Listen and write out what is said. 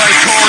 like